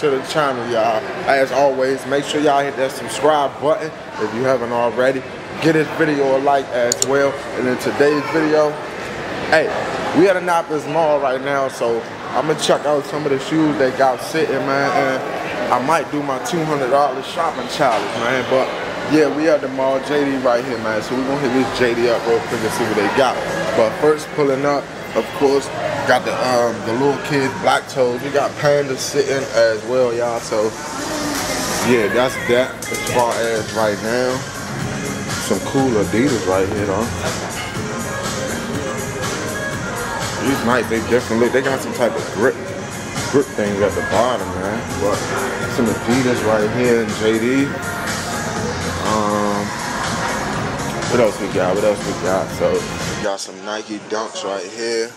to the channel, y'all. As always, make sure y'all hit that subscribe button if you haven't already. Get this video a like as well. And in today's video, hey, we at Annapolis Mall right now, so I'm gonna check out some of the shoes they got sitting, man. And I might do my $200 shopping challenge, man. But yeah, we at the mall, JD right here, man. So we gonna hit this JD up real quick and see what they got. But first, pulling up, of course, got the um, the little kids black toes. We got pandas sitting as well, y'all. So yeah, that's that as far as right now. Some cool Adidas right here, though. These nice, they different. They got some type of grip grip things at the bottom, man. But some Adidas right here in JD. Um, what else we got? What else we got? So got some Nike Dunks right here.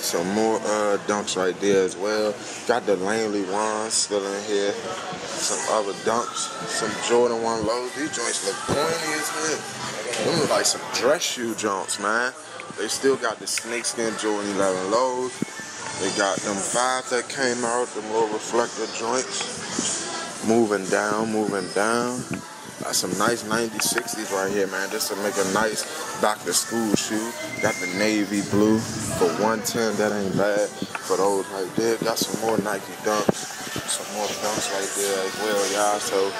Some more uh, dunks right there as well. Got the Langley ones still in here. Some other dunks. Some Jordan 1 lows. These joints look pointy as hell. Them look like some dress shoe joints, man. They still got the snakeskin Jordan 11 lows. They got them fives that came out, them little reflector joints. Moving down, moving down. Got some nice 90s, 60s right here, man. Just to make a nice back to school shoe. Got the navy blue for 110. That ain't bad for those right there. Got some more Nike dunks. Some more dunks right there as well, y'all. So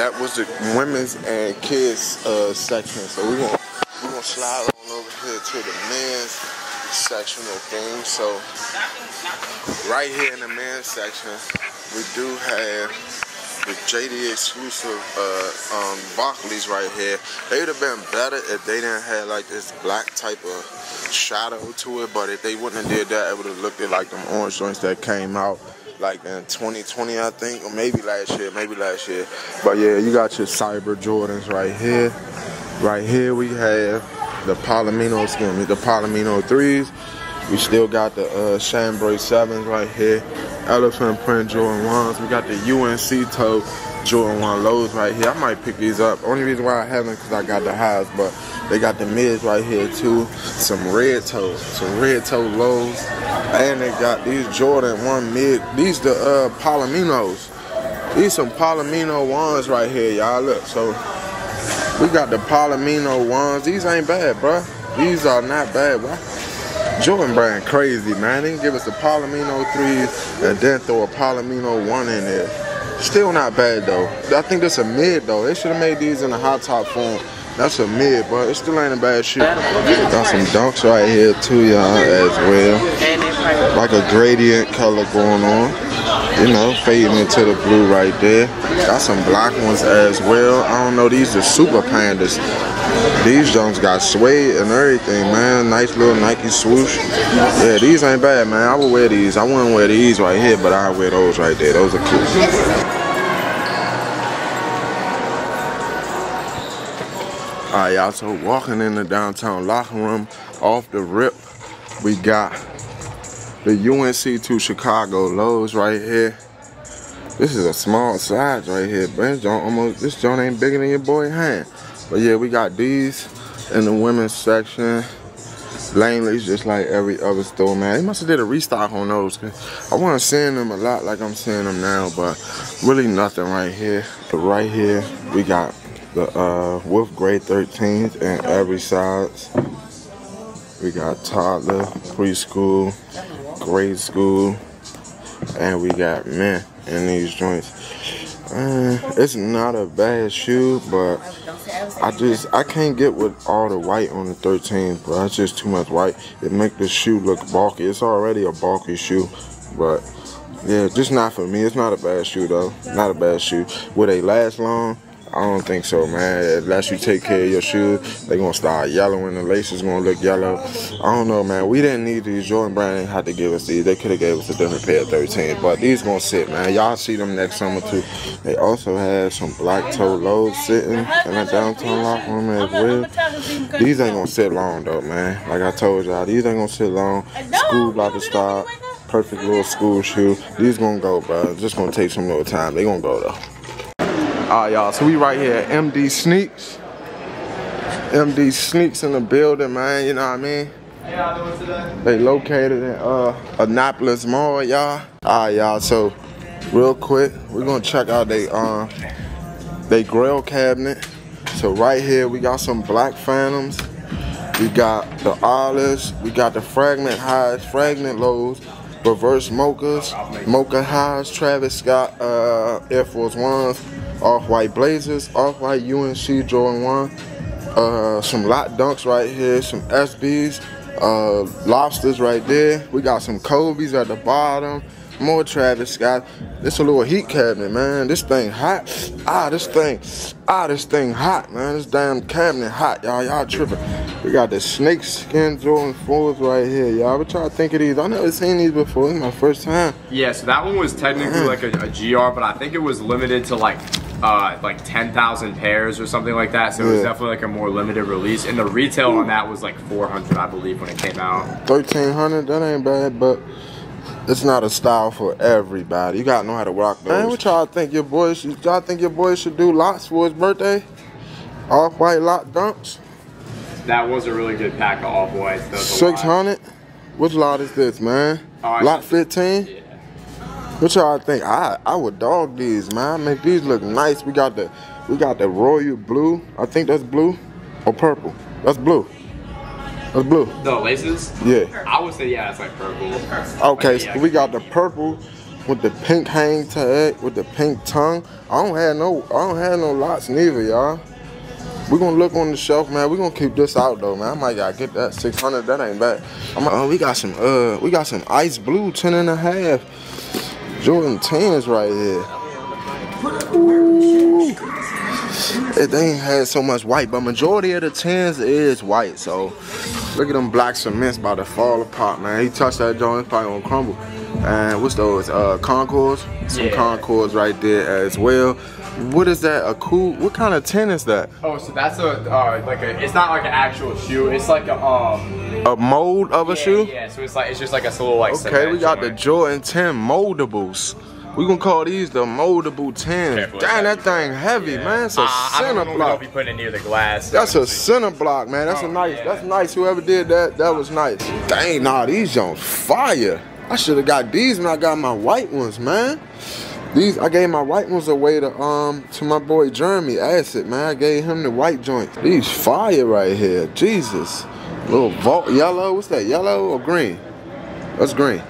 that was the women's and kids uh, section. So we're gonna we gonna slide on over here to the men's section of things. So right here in the men's section, we do have the JD exclusive uh, um, Barclays right here. They would have been better if they didn't have like this black type of shadow to it. But if they wouldn't have did that, it would have looked like them orange joints that came out like in 2020, I think, or maybe last year, maybe last year. But yeah, you got your Cyber Jordans right here. Right here we have the Palomino, excuse me, the Palomino 3s. We still got the uh, Chambray 7s right here. Elephant print Jordan 1s. We got the UNC toe Jordan 1 lows right here. I might pick these up. Only reason why I haven't because I got the highs, but they got the mids right here too. Some red toes, some red toe lows. And they got these Jordan 1 mid. These the uh, Palominos. These some Palomino ones right here, y'all. Look, so we got the Palomino ones. These ain't bad, bruh. These are not bad, bruh. Jordan brand crazy, man. They give us the Palomino 3s and then throw a Palomino 1 in there. Still not bad, though. I think that's a mid, though. They should have made these in a hot top form. That's a mid, but it still ain't a bad shoe. Got some dunks right here, too, y'all, as well. Like a gradient color going on. You know, fading into the blue right there. Got some black ones as well. I don't know, these are super pandas. These Jones got suede and everything, man. Nice little Nike swoosh. Yeah, these ain't bad, man. I would wear these. I wouldn't wear these right here, but I wear those right there. Those are cool. Alright, y'all, so walking in the downtown locker room, off the rip, we got the UNC to Chicago lows right here. This is a small size right here, but this almost this joint ain't bigger than your boy hand. But yeah, we got these in the women's section. Langley's just like every other store, man. They must have did a restock on those. I wasn't seeing them a lot like I'm seeing them now, but really nothing right here. But right here, we got the uh, Wolf grade 13s in every size. We got toddler, preschool, grade school, and we got men in these joints. Uh, it's not a bad shoe, but I just I can't get with all the white on the 13, but it's just too much white. It make the shoe look bulky. It's already a bulky shoe, but yeah, just not for me. It's not a bad shoe though. Not a bad shoe. Will they last long? I don't think so, man. Unless you take care of your shoes, they gonna start yellowing. The laces gonna look yellow. I don't know, man. We didn't need these. Jordan Brand had to give us these. They could have gave us a different pair of 13, but these gonna sit, man. Y'all see them next summer too. They also have some black toe lows sitting in the downtown locker room as well. These ain't gonna sit long though, man. Like I told y'all, these ain't gonna sit long. School about to start. Perfect little school shoe. These gonna go, bro. Just gonna take some little time. They gonna go though. Alright, y'all. So we right here at MD Sneaks. MD Sneaks in the building, man. You know what I mean? They located in uh, Annapolis Mall, y'all. All right, y'all. So, real quick, we're gonna check out they um they grill cabinet. So right here, we got some Black Phantoms. We got the olives. We got the fragment highs, fragment lows, reverse mochas, mocha highs, Travis Scott uh, Air Force Ones, off-white blazers, off-white UNC Jordan 1, uh, some lot dunks right here, some SBs, uh, lobsters right there. We got some Kobe's at the bottom. More Travis Scott. This a little heat cabinet, man. This thing hot. Ah, this thing. Ah, this thing hot, man. This damn cabinet hot, y'all. Y'all tripping. We got the snake skin Jordan 4s right here, y'all. What y'all think of these? I never seen these before. This is my first time. Yeah, so that one was technically like a, a GR, but I think it was limited to like uh, like 10,000 pairs or something like that. So it was definitely like a more limited release. And the retail on that was like 400, I believe, when it came out. 1300 that ain't bad but it's not a style for everybody you gotta know how to rock those man what y'all think your boy should y'all think your boy should do lots for his birthday off-white lot dunks That was a really good pack of off whites. 600 which lot is this man I lot 15 Yeah. What y'all think i i would dog these man make these look nice we got the we got the royal blue i think that's blue or purple that's blue that's blue The laces? yeah I would say, yeah, it's like purple. Okay, Like, so we got the purple with the pink hang tag with the pink tongue. I don't have no I don't have no lots neither, y'all. we gonna look on the shelf, man. we gonna keep this out though, man. I might gotta get that 600, that ain't bad. I'm, uh, we got some uh we got some ice blue 10 and a half. Jordan 10s right here. Ooh. It, they ain't had so much white, but majority of the 10s is white, so Look at them black cements about to fall apart, man. He touched that joint, it's probably gonna crumble. And what's those? Uh, Concords? Some Yeah. Concords right there as well. What is that? A cool? What kind of tin is that? Oh, so that's a uh, like a. It's not like an actual shoe. It's like a um. A mold of a yeah, shoe? Yeah. So it's like it's just like a little like. Okay, we got the. Jordan 10 moldables. We gonna call these the moldable 10s. Careful, Damn, that thing heavy, Yeah. man. It's a Uh, center block. if you put it near the glass. That's a center block, man. That's a Oh, nice. yeah. That's nice. Whoever did that, that was nice. Dang, nah, these on fire. I should have got these when I got my white ones, man. These I gave my white ones away to um to my boy Jeremy Acid, man. I gave him the white joints. These fire right here. Jesus. Little vault yellow. What's that? Yellow or green? That's green.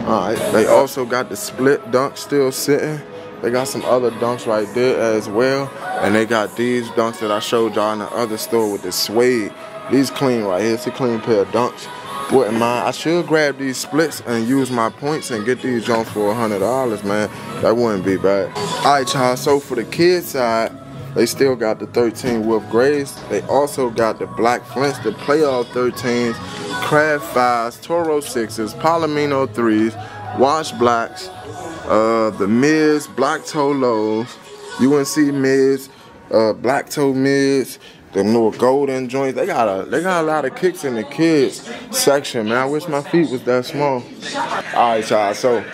Alright. They also got the split dunk still sitting. They got some other dunks right there as well. And they got these dunks that I showed y'all in the other store with the suede. These clean right here. It's a clean pair of dunks. Wouldn't mind. I should grab these splits and use my points and get these joints for $100, man. That wouldn't be bad. Alright, y'all. So for the kids side, they still got the 13 Wolf Grays. They also got the Black Flints, the Playoff 13s, Crab 5s, Toro 6s, Palomino 3s, Wash Blacks, uh, the Mids, Black Toe Lows, UNC Mids, uh, Black Toe Mids, the little golden joints. They got a they got a lot of kicks in the kids section, man. I wish my feet was that small. Alright, y'all. So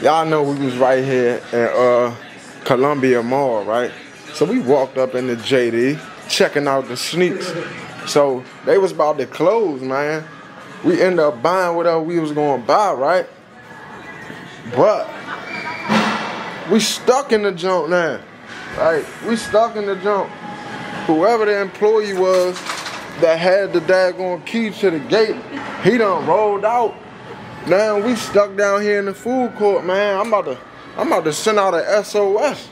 y'all know we was right here at uh Columbia Mall, right? So we walked up in the JD, checking out the sneaks. So they was about to close, man. We end up buying whatever we was gonna buy, right? But we stuck in the junk now. Right? We stuck in the junk. Whoever the employee was that had the daggone key to the gate, he done rolled out. Now we stuck down here in the food court, man. I'm about to I'm about to send out a SOS.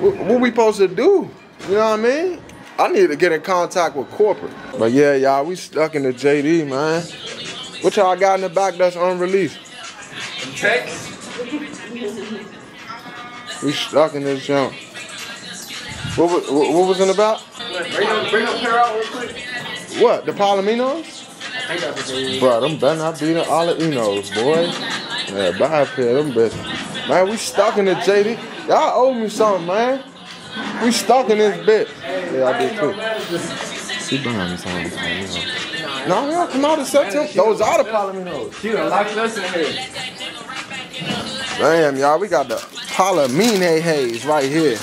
What, we supposed to do? You know what I mean? I need to get in contact with corporate. But yeah, y'all, we stuck in the JD, man. What y'all got in the back that's unreleased? We stuck in this jump. What was, what was it about? Bring them, bring real quick. What, the Palominos? Bro, them better not be the Olinos, boy. Yeah, buy a pair them bitches. Man, we stuck in the JD. Y'all owe me something, man. We stuck in this bitch. Yeah, I did too. She buying me something, man, you know. No, y'all come out in September. Those are the Palominos. You done locked us in here. Damn, y'all, we got the Palomine haze right here.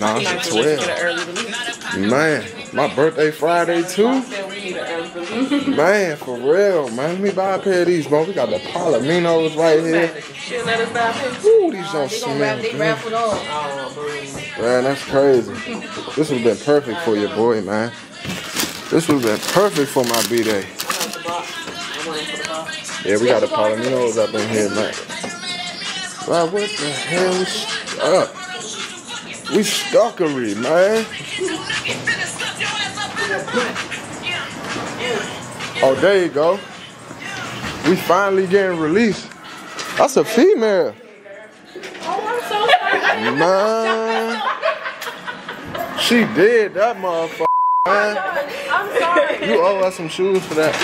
Nah, it's a 12. Man, my birthday Friday too. Man, for real, man. Let me buy a pair of these, bro. We got the Palominos right here. She'll let us buy a pair. Ooh, these don't smell they good. raffled off. Oh. Man, that's crazy. This would have been perfect for your boy, man. This would have been perfect for my B-Day. I want the box. I want it for the box. Yeah, we got the Palominos up in here, man. Wow, what the hell we stuck? We stuckery, man. Oh, there you go. We finally getting released. That's a female. Oh, I'm so sorry. Man. She did that motherfucker, man. I'm sorry. You owe us some shoes for that.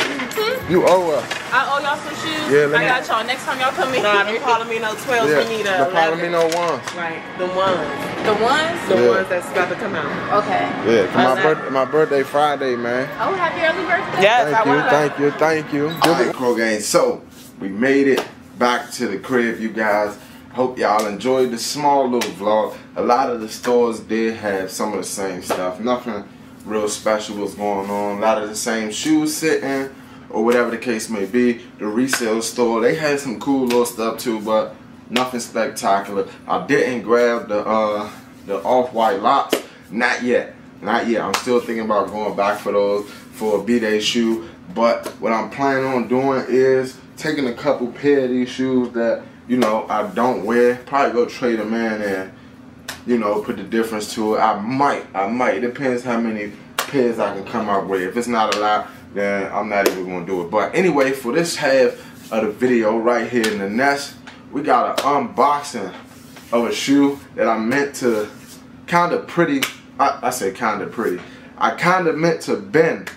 You owe us. I owe y'all some shoes. Yeah, let I got y'all. Next time y'all come in. Nah, them Palomino 12s, Yeah, we need the a 11. Palomino ones. Right, the ones. The ones? The Yeah. ones that's about to come out. Okay. Yeah, for my, birth, my birthday Friday, man. Oh, happy early birthday. Yes, Thank I you, want thank you, thank you. All right, Cro Gang. So we made it back to the crib, you guys. Hope y'all enjoyed the small little vlog. A lot of the stores did have some of the same stuff. Nothing real special was going on. A lot of the same shoes sitting, or whatever the case may be. The resale store they had some cool little stuff too, but nothing spectacular. I didn't grab the uh, the off white lots. Not yet. Not yet. I'm still thinking about going back for those for a B-Day shoe. But what I'm planning on doing is taking a couple pair of these shoes that, you know, I don't wear. Probably go trade them in and, you know, put the difference to it. I might. I might. It depends how many pairs I can come up with. If it's not a lot, then I'm not even to do it. But anyway, for this half of the video right here in the nest, we got an unboxing of a shoe that I meant to kind of pretty. I, I say kind of pretty. I kind of meant to bend,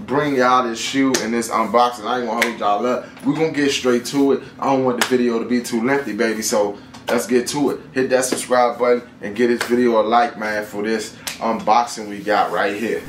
bring y'all this shoe and this unboxing. I ain't gonna hold y'all up. we gonna get straight to it. I don't want the video to be too lengthy, baby. So let's get to it. Hit that subscribe button and get this video a like, man, for this unboxing we got right here.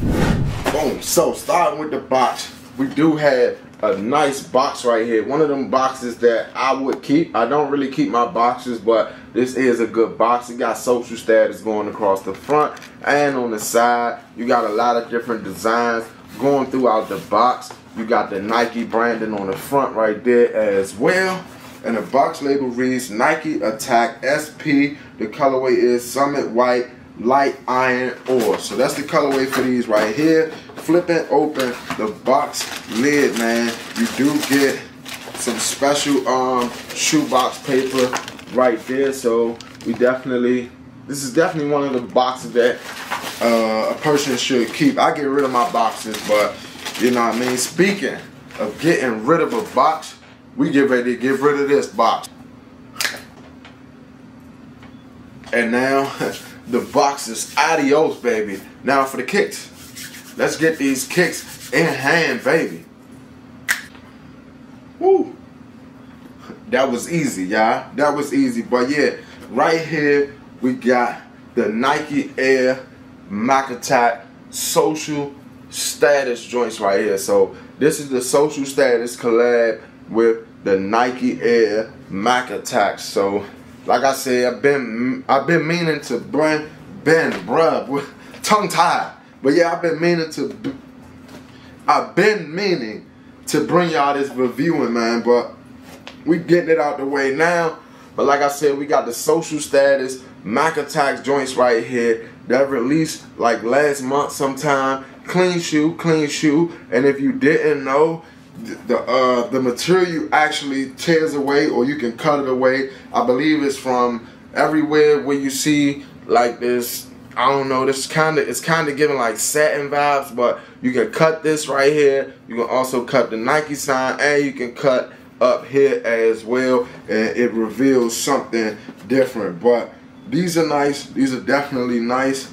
Boom. So starting with the box, we do have a nice box right here. One of them boxes that I would keep. I don't really keep my boxes, but this is a good box. It got social status going across the front and on the side. You got a lot of different designs going throughout the box. You got the Nike branding on the front right there as well. And the box label reads Nike Attack SP. The colorway is Summit White light iron ore. So that's the colorway for these right here. Flipping open the box lid, man, you do get some special um shoebox paper right there. So we definitely, this is definitely one of the boxes that uh, a person should keep. I get rid of my boxes, but you know what I mean. Speaking of getting rid of a box, we get ready to get rid of this box. And now the box is adios, baby. Now for the kicks. Let's get these kicks in hand, baby. Woo. That was easy, y'all. That was easy. But yeah, right here we got the Nike Air Mac Attack social status joints right here. So this is the social status collab with the Nike Air Mac Attack. So like I said, I've been I've been meaning to bring Ben, bruh, tongue tied. But yeah, I've been meaning to. I've been meaning to bring y'all this reviewing, man. But we getting it out the way now. But like I said, we got the social status Mac Attacks joints right here that released like last month sometime. Clean shoe, clean shoe. And if you didn't know, the uh, the material actually tears away or you can cut it away. I believe it's from everywhere where you see like this. I don't know. This kind of it's kind of giving like satin vibes, but you can cut this right here. You can also cut the Nike sign, and you can cut up here as well, and it reveals something different. But these are nice. These are definitely nice.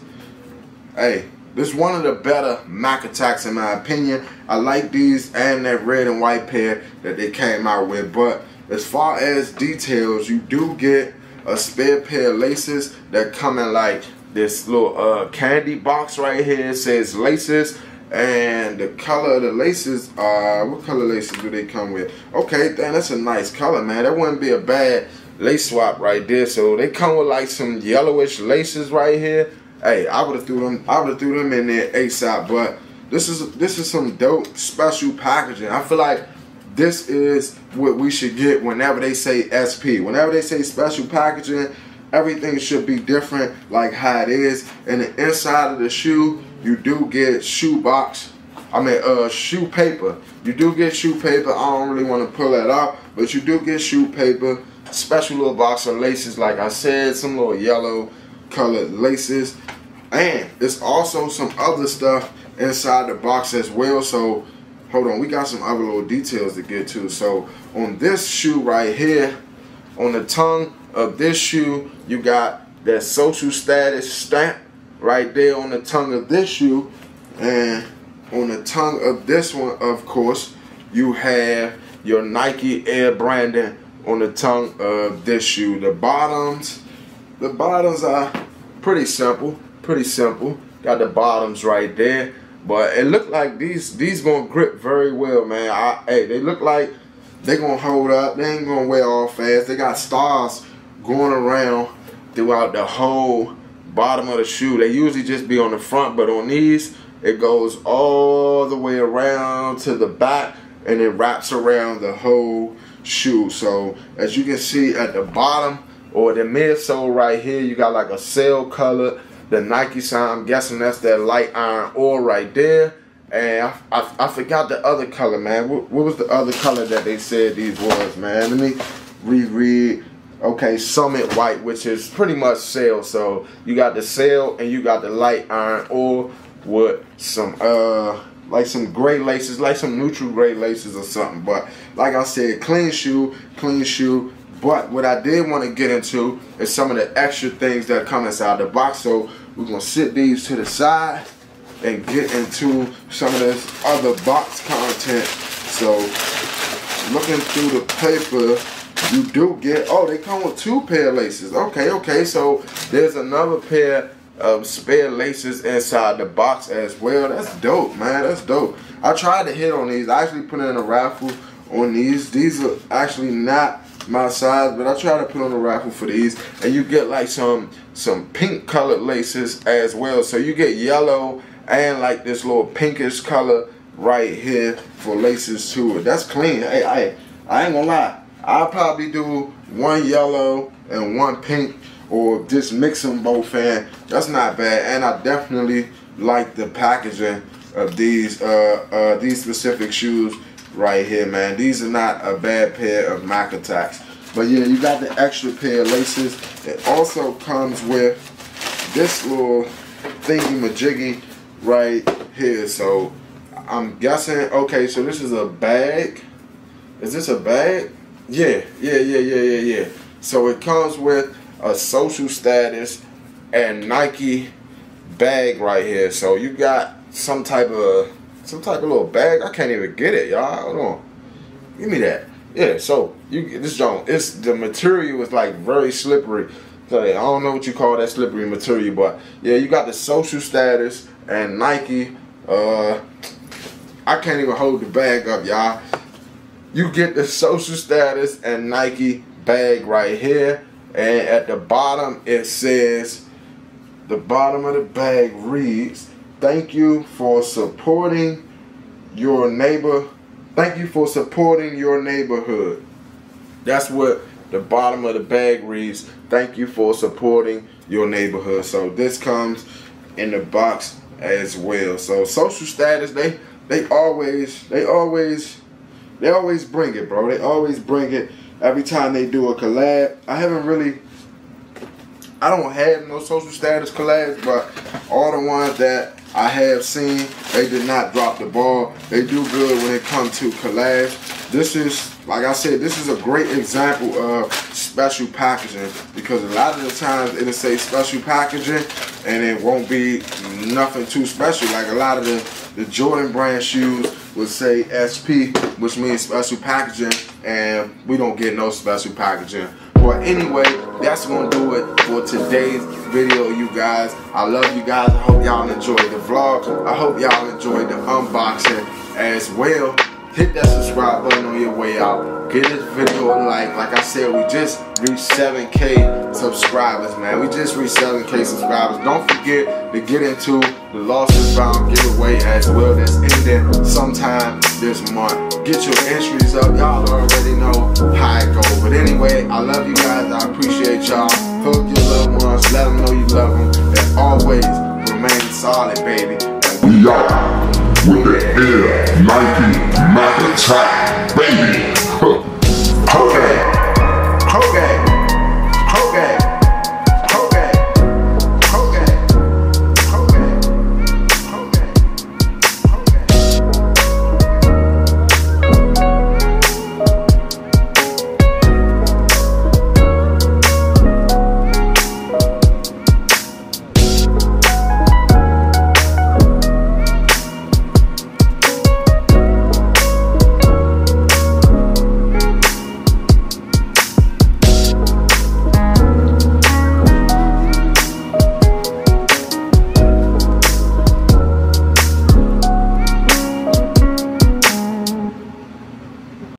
Hey, this is one of the better Mac attacks in my opinion. I like these and that red and white pair that they came out with. But as far as details, you do get a spare pair of laces that come in like this little uh, candy box right here. It says laces. And the color of the laces are, what color laces do they come with? Okay, then that's a nice color, man. That wouldn't be a bad lace swap right there. So they come with like some yellowish laces right here. Hey, I would have threw them. I would have threw them in there ASAP. But this is this is some dope special packaging. I feel like this is what we should get whenever they say SP. Whenever they say special packaging, everything should be different like how it is. And the inside of the shoe, you do get shoe box. I mean, uh, shoe paper. You do get shoe paper. I don't really want to pull that out, but you do get shoe paper. Special little box of laces, like I said, some little yellow colored laces. And it's also some other stuff inside the box as well. So hold on, we got some other little details to get to. So on this shoe right here, on the tongue of this shoe, you got that social status stamp right there on the tongue of this shoe. And on the tongue of this one, of course, you have your Nike Air branding on the tongue of this shoe. The bottoms, the bottoms are pretty simple, pretty simple. Got the bottoms right there. But it looked like these these gonna grip very well, man. I, hey, they look like they gonna hold up. They ain't gonna wear off fast. They got stars going around throughout the whole bottom of the shoe. They usually just be on the front, but on these, it goes all the way around to the back and it wraps around the whole shoe. So as you can see at the bottom or the midsole right here, you got like a sail color the Nike sign. I'm guessing that's that light iron ore right there. And I, I, I forgot the other color, man. What, what, was the other color that they said these was, man? Let me reread. Okay, Summit White, which is pretty much sail. So you got the sail and you got the light iron ore with some uh like some gray laces, like some neutral gray laces or something. But like I said, clean shoe, clean shoe, but what I did want to get into is some of the extra things that come inside the box. So we're going to sit these to the side and get into some of this other box content. So looking through the paper, you do get, oh, they come with two pair of laces. Okay, okay, so there's another pair of spare laces inside the box as well. That's dope, man. That's dope. I tried to hit on these. I actually put in a raffle on these. These are actually not my size, but I try to put on a raffle for these. And you get like some some pink colored laces as well. So you get yellow and like this little pinkish color right here for laces too. That's clean. Hey, I, I ain't gonna lie. I'll probably do one yellow and one pink or just mix them both in. That's not bad. And I definitely like the packaging of these uh, uh, these specific shoes right here, man. These are not a bad pair of Mac Attacks. But yeah, you got the extra pair of laces. It also comes with this little thingy majiggy right here. So I'm guessing, okay, so this is a bag. Is this a bag? Yeah, yeah, yeah, yeah, yeah, yeah. So it comes with a social status and Nike bag right here. So you got some type of some type of little bag. I can't even get it, y'all. Hold on. Give me that. Yeah, so you this joint, it's the material is like very slippery. So I don't know what you call that slippery material, but yeah, you got the social status and Nike. Uh, I can't even hold the bag up, y'all. You get the social status and Nike bag right here, and at the bottom it says, the bottom of the bag reads Thank you for supporting your neighbor. Thank you for supporting your neighborhood. That's what the bottom of the bag reads. Thank you for supporting your neighborhood. So this comes in the box as well. So social status, they they always they always they always bring it, bro. They always bring it every time they do a collab. I haven't really I don't have no social status collabs, but all the ones that I have seen they did not drop the ball. They do good when it comes to collabs. This is, like I said, this is a great example of special packaging because a lot of the times it'll say special packaging and it won't be nothing too special. Like a lot of the, the Jordan brand shoes would say SP, which means special packaging, and we don't get no special packaging but anyway, that's gonna do it for today's video, you guys. I love you guys. I hope y'all enjoyed the vlog. I hope y'all enjoyed the unboxing as well. Hit that subscribe button on your way out. Give this video a like. Like I said, we just reached 7K subscribers, man. We just reached 7K subscribers. Don't forget to get into the Lost and Found giveaway as well. That's ending sometime this month. Get your entries up. Y'all already know how it goes. But anyway, I love you guys. I appreciate y'all. Hook your loved ones. Let them know you love them. And always, remain solid, baby. And We out with the Air Nike Mac Attack, baby. Huh.